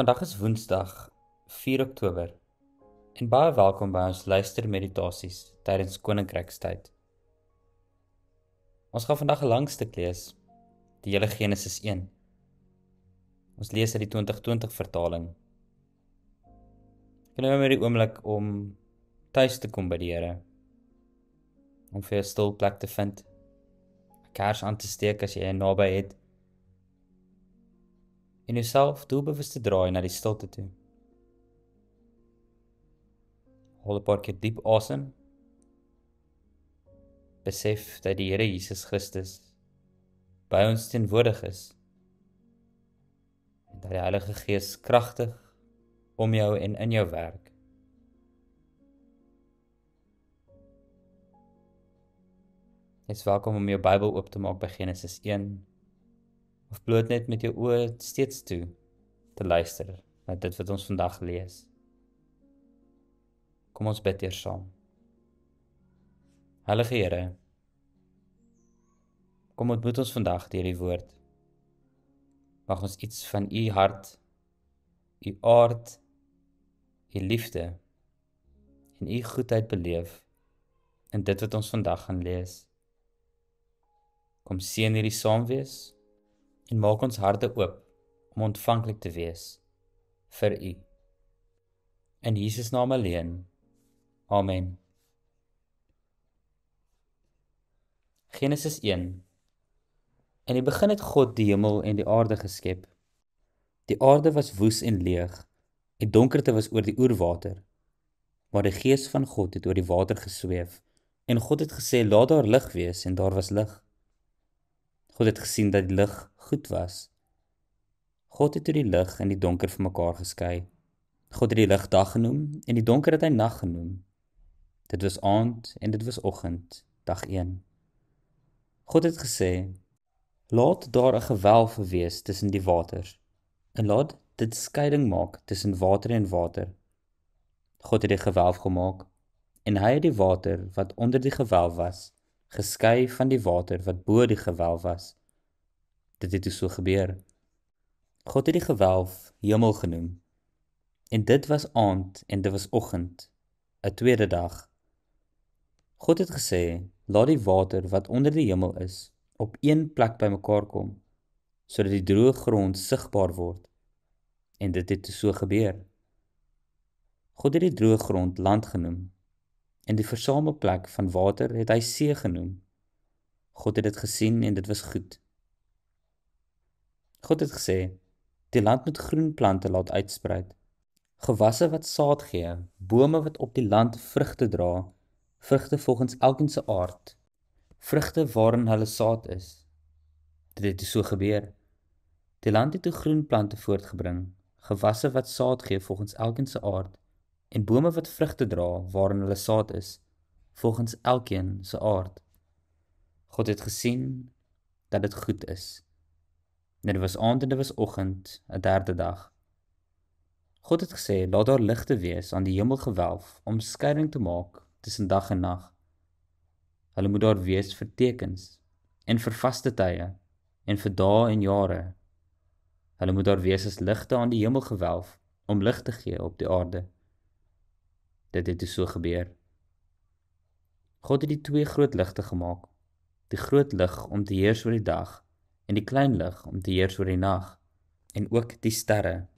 Vandag is Woensdag 4 Oktober. En baie welkom by ons luister meditasies tydens koninkrykstyd. Ons gaan vandag 'n lang stuk lees, die hele Genesis 1. Ons lees uit die 2020 vertaling. Ek nou met die oomblik om tuis te kom by die Here. Om vir 'n stil plek te vind. 'n Kers aan te steek as jy naby het en jouself doelbewus te draai na die stilte toe. Haal 'n paar keer diep asem. Besef dat die Here Jesus Christus by ons teenwoordig is. En dat die Heilige Gees kragtig om jou en in jou werk. Jy is welkom om jou Bybel oop te maak by Genesis 1 of bloot net met jou oë steeds toe te luister na dit wat ons vandag lees. Kom ons bid eers saam. Heilige Here, kom ontmoet ons vandag deur die woord. Mag ons iets van u hart, u aard, u liefde en u goedheid beleef in dit wat ons vandag gaan lees. Kom seën hierdie saamwees en maak ons harte oop om ontvanklik te wees vir U. In Jesus naam alleen. Amen. Genesis 1. In die begin het God die hemel en die aarde geskep. Die aarde was woes en leeg, en donkerte was oor die oerwater. Maar die gees van God het oor die water gesweef, en God het gesê: "Laat daar lig wees," en daar was lig. God het gesien dat die lig goed was. God het die lig en die donker van mekaar geskei. God het die lig dag genoem en die donker het hy nag genoem. Dit was aand en dit was oggend, dag 1. God het gesê: "Laat daar 'n gewelf wees tussen die waters en laat dit skeiding maak tussen water en water." God het die gewelf gemaak en hy het die water wat onder die gewelf was geskei van die water wat bo die gewelf was. Dit het so gebeur. God het die gewelf hemel genoem. En dit was aand en dit was oggend, 'n tweede dag. God het gesê: "Laat die water wat onder die hemel is, op een plek bymekaar kom, sodat die droë grond sigbaar word." En dit het so gebeur. God het die droë grond land genoem en die versamelplek van water het hy see genoem. God het dit gesien en dit was goed. God het gesê: "Die land moet groen plante laat uitsprei. Gewasse wat saad gee, bome wat op die land vrugte dra, vrugte volgens elkeen se aard, vrugte waarin hulle saad is." Dit het so gebeur. Die land het toe groen plante voortgebring, gewasse wat saad gee volgens elkeen se aard en bome wat vrugte dra waarin hulle saad is volgens elkeen se aard. God het gesien dat dit goed is. Net was aand en dit was oggend, 'n derde dag. God het gesê laat daar ligte wees aan die hemelgewelf om skeiding te maak tussen dag en nag. Hulle moet daar wees vir tekens en vir vaste tye en vir dae en jare. Hulle moet daar wees as ligte aan die hemelgewelf om lig te gee op die aarde dit het so gebeur. God het die twee groot ligte gemaak. Die groot lig om te heers oor die dag en die klein lig om te heers oor die nag en ook die sterre.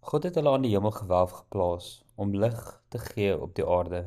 God het hulle aan die hemelgewelf geplaas om lig te gee op die aarde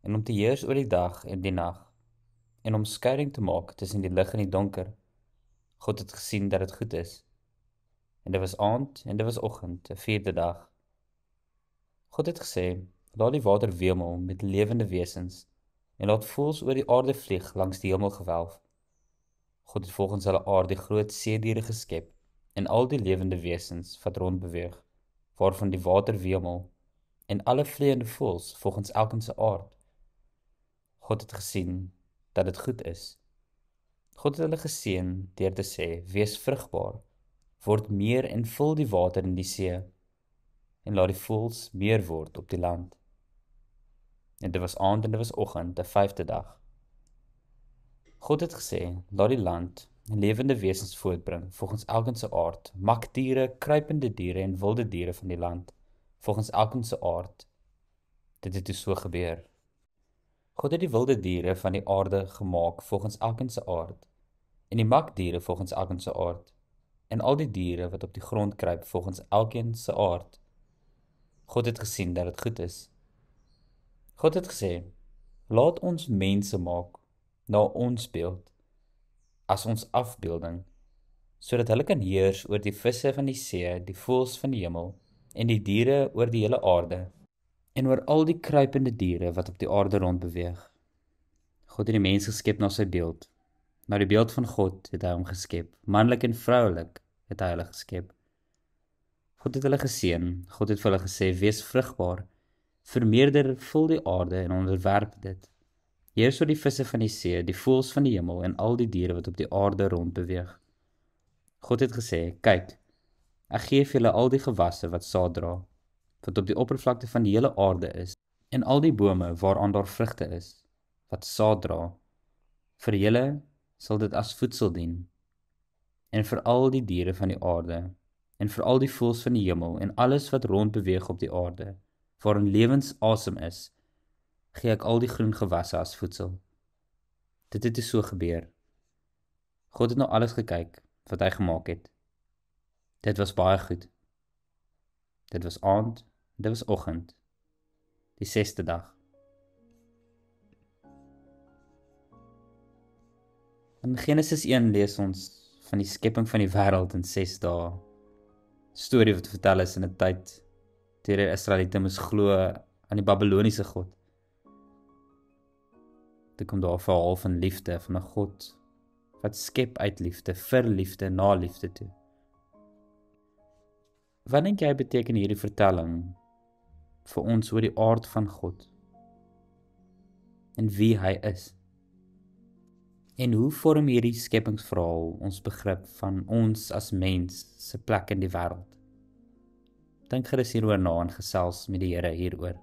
en om te heers oor die dag en die nag en om skeiding te maak tussen die lig en die donker. God het gesien dat dit goed is. En dit was aand en dit was oggend, 'n vierde dag. God het gesê Laat die water wemel met lewende wesens en laat voëls oor die aarde vlieg langs die hemelgewelf. God het volgens hulle aard die groot see diere geskep en al die lewende wesens wat rond beweeg waarvan die water wemel en alle vleiende voëls volgens elkeen se aard. God het gesien dat dit goed is. God het hulle geseën deur te sê: "Wees vrugbaar, word meer en vul die water in die see en laat die voëls meer word op die land." En dit was aand en dit was oggend, die 5de dag. God het gesê: "Laat die land lewende wesens voortbring volgens elkeen se aard, makdiere, kruipende diere en wilde diere van die land volgens elkeen se aard. Dit het so gebeur. God het die wilde diere van die aarde gemaak volgens elkeen se aard en die makdiere volgens elkeen se aard en al die diere wat op die grond kruip volgens elkeen se aard. God het gesien dat dit goed is. God het gesê: "Laat ons mense maak na ons beeld as ons afbeelding sodat hulle kan heers oor die visse van die see, die voëls van die hemel en die diere oor die hele aarde en oor al die kruipende diere wat op die aarde rond beweeg. God het die mens geskep na sy beeld. Na die beeld van God het hy hom geskep. Manlik en vroulik het hy hulle geskep. God het hulle geseën. God het vir hulle gesê: "Wees vrugbaar, vermeerder, vul die aarde en onderwerp dit." Heers oor die visse van die see, die voëls van die hemel en al die diere wat op die aarde rond beweeg. God het gesê: "Kyk, ek gee vir julle al die gewasse wat saad dra, wat op die oppervlakte van die hele aarde is, en al die bome waaraan daar vrugte is, wat saad dra. Vir julle sal dit as voedsel dien, en vir al die diere van die aarde, en vir al die voëls van die hemel en alles wat rond beweeg op die aarde, waarin lewensasem is." gee ek al die groen gewasse as voedsel. Dit het so gebeur. God het nou alles gekyk wat hy gemaak het. Dit was baie goed. Dit was aand, dit was oggend. Die 6ste dag. In Genesis 1 lees ons van die skepping van die wêreld in 6 dae. Storie wat vertel is in 'n tyd toe die Israeliete moes glo aan die Babiloniese god dit kom daar 'n verhaal van liefde van 'n God wat skep uit liefde vir liefde na liefde toe. Wat dink jy beteken hierdie vertelling vir ons oor die aard van God en wie hy is? En hoe vorm hierdie skepingsverhaal ons begrip van ons as mens se plek in die wêreld? Dink gerus hieroor na en gesels met die Here hieroor.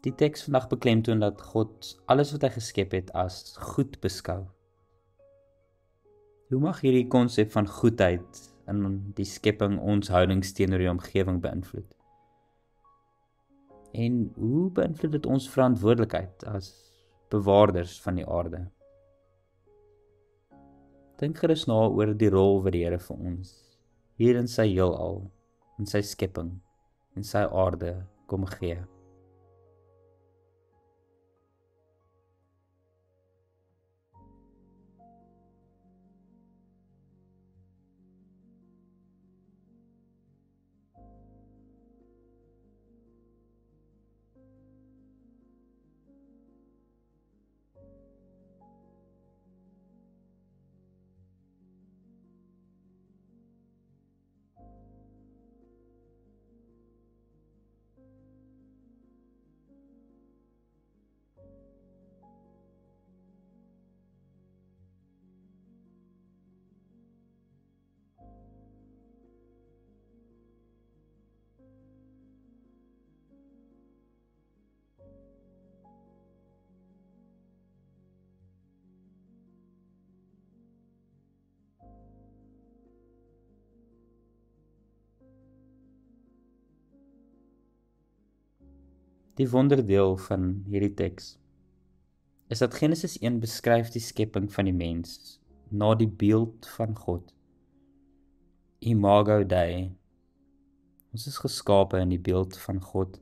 Die teks vandag beklemtoon dat God alles wat hy geskep het as goed beskou. Hoe mag hierdie konsep van goedheid in die skepping ons houdings teenoor die omgewing beïnvloed? En hoe beïnvloed dit ons verantwoordelikheid as bewaarders van die aarde? Dink gerus na oor die rol wat die Here vir ons hier in sy heelal, in sy skepping, in sy aarde kom gee. Die wonderdeel van hierdie teks is dat Genesis 1 beskryf die skepping van die mens na die beeld van God. Imago Dei. Ons is geskape in die beeld van God.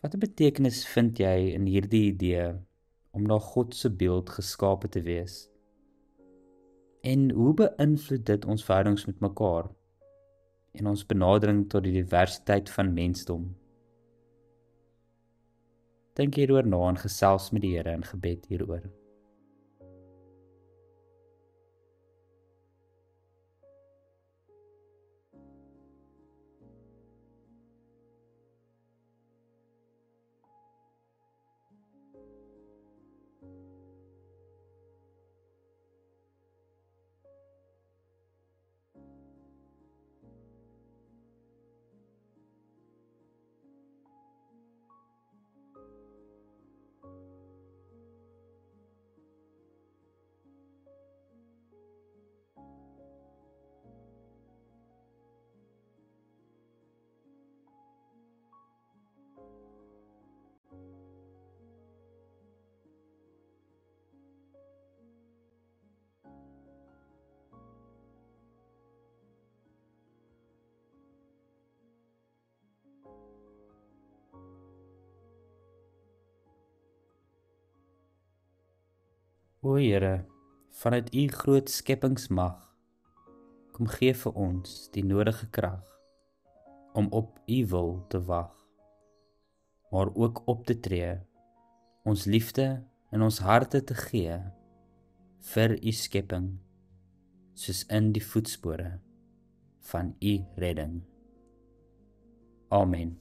Watter betekenis vind jy in hierdie idee om na God se beeld geskape te wees? En hoe beïnvloed dit ons verhoudings met mekaar en ons benadering tot die diversiteit van mensdom? Dink hieroor na en gesels met die Here in gebed hieroor. O Here, vanuit u groot skepingsmag, kom gee vir ons die nodige krag om op u wil te wag, maar ook op te tree, ons liefde in ons harte te gee vir u skepping, soos in die voetspore van u redding. Amen.